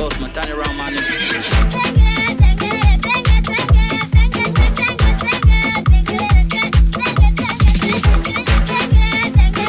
boss, man, turn around, my.